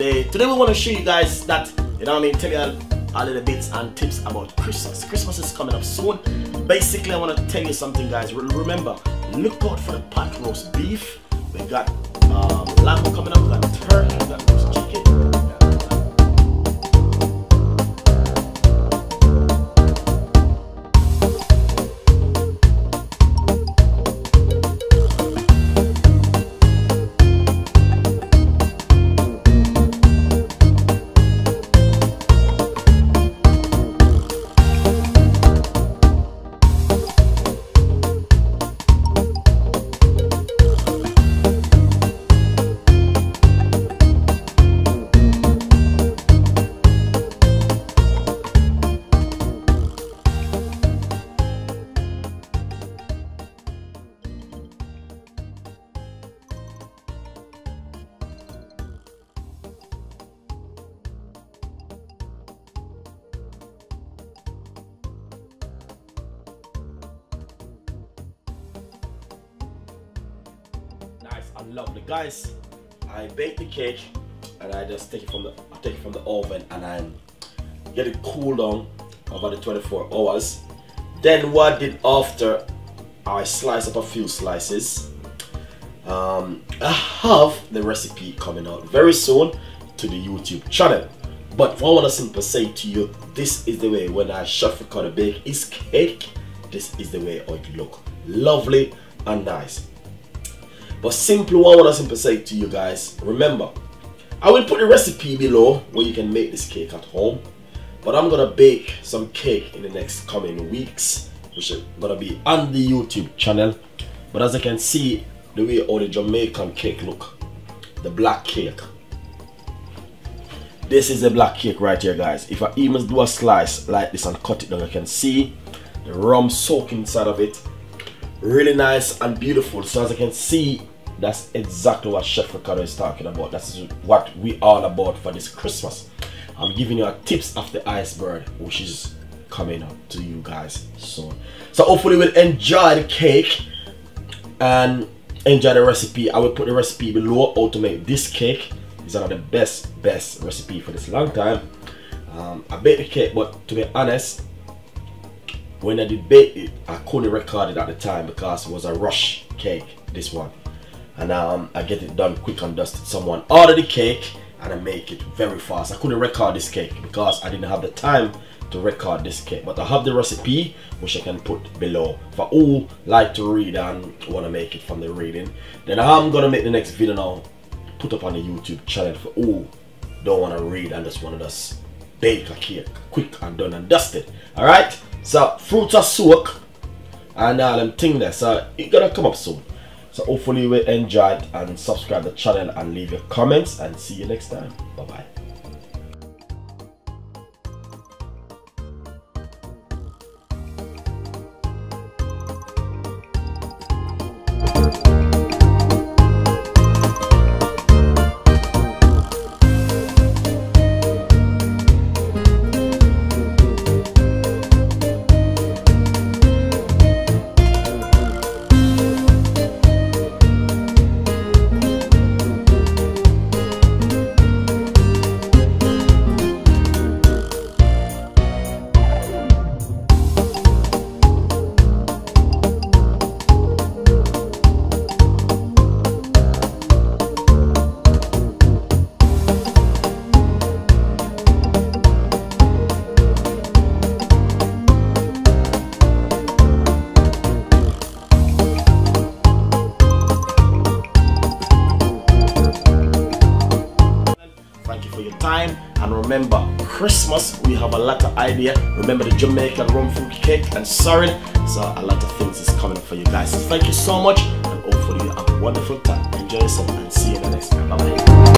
Today, today we want to show you guys that, you know what I mean, tell you a little bits and tips about Christmas. Christmas is coming up soon. Basically, I want to tell you something, guys. Remember, look out for the pot roast beef. We got um, lamb coming up, we got turkey, we got roast chicken. And lovely guys. I bake the cake and i just take it from the i take it from the oven and i get it cool down about the 24 hours. Then what I did after i slice up a few slices. Um, i have the recipe coming out very soon to the youtube channel. But what i want to simply say to you this is the way when i chef ricardo bake his cake this is the way it look lovely and nice but simply what I want to simply say to you guys, remember, I will put the recipe below where you can make this cake at home. But I'm gonna bake some cake in the next coming weeks, which is gonna be on the YouTube channel. But as you can see, the way all the Jamaican cake look, the black cake. This is the black cake right here, guys. If I even do a slice like this and cut it down, you can see the rum soak inside of it. Really nice and beautiful. So as you can see, that's exactly what Chef Ricardo is talking about. That's what we all about for this Christmas. I'm giving you a tips of the iceberg, which is coming up to you guys soon. So hopefully we'll enjoy the cake and enjoy the recipe. I will put the recipe below how to make this cake. It's one of the best, best recipe for this long time. Um, I baked the cake, but to be honest, when I did bake it, I couldn't record it at the time because it was a rush cake, this one and um, I get it done quick and dusted. Someone ordered the cake and I make it very fast. I couldn't record this cake because I didn't have the time to record this cake. But I have the recipe which I can put below for all like to read and want to make it from the reading. Then I'm gonna make the next video now, put up on the YouTube channel for all don't want to read and just want to just bake a cake quick and done and dusted. Alright? So fruits are soak and all them thing there. So it gonna come up soon. So hopefully you enjoyed and subscribe the channel and leave your comments and see you next time. Bye bye. For your time. And remember, Christmas, we have a lot of idea. Remember the Jamaican rum fruit cake and sorrel. So a lot of things is coming for you guys. So thank you so much. And hopefully you have a wonderful time. Enjoy yourself and see you in the next time. Bye-bye.